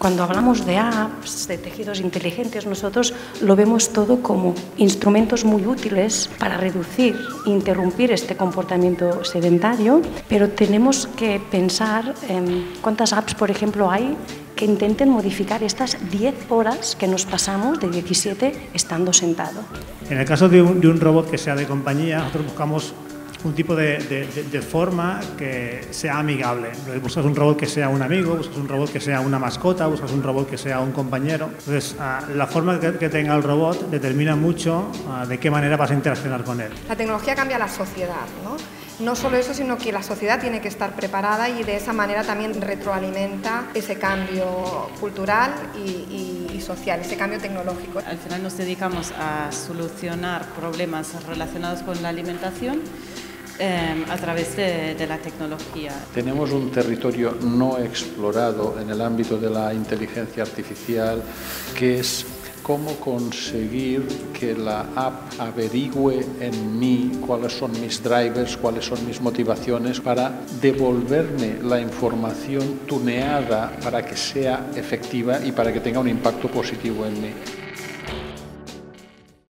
Cuando hablamos de apps, de tejidos inteligentes, nosotros lo vemos todo como instrumentos muy útiles para reducir, interrumpir este comportamiento sedentario, pero tenemos que pensar en cuántas apps, por ejemplo, hay que intenten modificar estas 10 horas que nos pasamos de 17 estando sentado. En el caso de un, de un robot que sea de compañía, nosotros buscamos un tipo de, de, de, forma que sea amigable. Buscas un robot que sea un amigo, buscas un robot que sea una mascota, buscas un robot que sea un compañero. Entonces, uh, la forma que, que, tenga el robot determina mucho uh, de qué manera vas a interaccionar con él. La tecnología cambia la sociedad, ¿no? No solo eso, sino que la sociedad tiene que estar preparada y de esa manera también retroalimenta ese cambio cultural y, y, y, social, ese cambio tecnológico. Al final nos dedicamos a solucionar problemas relacionados con la alimentación eh, a través de, de, la tecnología. Tenemos un territorio no explorado en el ámbito de la inteligencia artificial que es cómo conseguir que la app averigüe en mí cuáles son mis drivers, cuáles son mis motivaciones para devolverme la información tuneada para que sea efectiva y para que tenga un impacto positivo en mí.